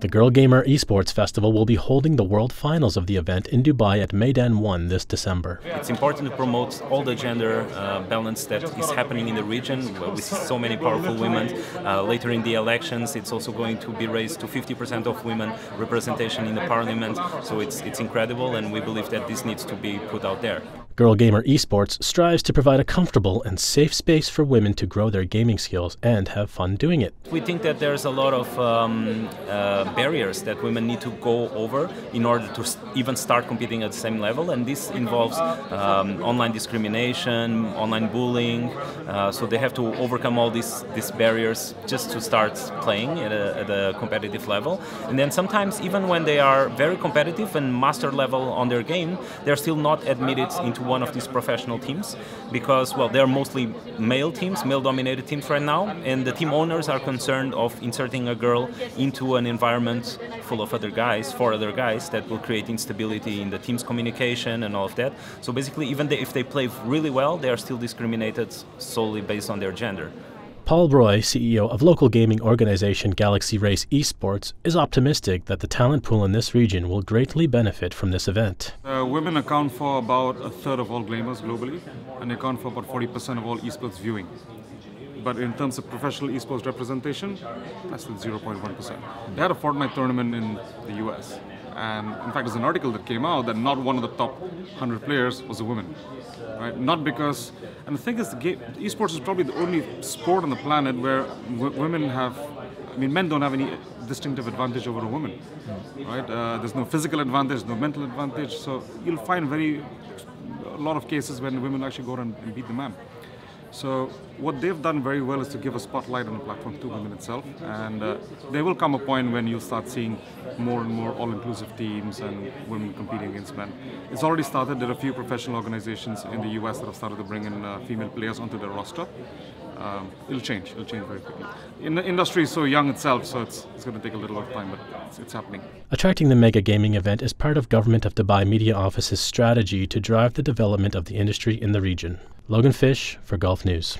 The Girl Gamer Esports Festival will be holding the world finals of the event in Dubai at Meydan 1 this December. It's important to promote all the gender uh, balance that is happening in the region with so many powerful women. Uh, later in the elections, it's also going to be raised to 50% of women representation in the parliament. So it's, it's incredible, and we believe that this needs to be put out there. Girl Gamer Esports strives to provide a comfortable and safe space for women to grow their gaming skills and have fun doing it. We think that there's a lot of um, uh, barriers that women need to go over in order to even start competing at the same level, and this involves um, online discrimination, online bullying. Uh, so they have to overcome all these these barriers just to start playing at a, at a competitive level. And then sometimes, even when they are very competitive and master level on their game, they're still not admitted into one of these professional teams because, well, they're mostly male teams, male-dominated teams right now, and the team owners are concerned of inserting a girl into an environment full of other guys, four other guys, that will create instability in the team's communication and all of that. So basically, even if they play really well, they are still discriminated solely based on their gender. Paul Roy, CEO of local gaming organization Galaxy Racer Esports, is optimistic that the talent pool in this region will greatly benefit from this event. Uh, women account for about a third of all gamers globally, and account for about 40% of all esports viewing. But in terms of professional esports representation, less than 0.1%. They had a Fortnite tournament in the US, and in fact, there's an article that came out that not one of the top 100 players was a woman right? Not because, and the thing is, the game, esports is probably the only sport on the planet where women have, I mean, men don't have any distinctive advantage over a woman, right? Uh, there's no physical advantage, no mental advantage, so you'll find very, a lot of cases when women actually go and beat the man. So what they've done very well is to give a spotlight on the platform to women itself, and uh, there will come a point when you'll start seeing more and more all-inclusive teams and women competing against men. It's already started. There are a few professional organizations in the U.S. that have started to bring in uh, female players onto their roster. Um, it'll change. It'll change very quickly. In the industry is so young itself, so it's, it's going to take a little bit of time, but it's, it's happening. Attracting the mega gaming event is part of Government of Dubai Media Office's strategy to drive the development of the industry in the region. Logan Fish for Gulf News.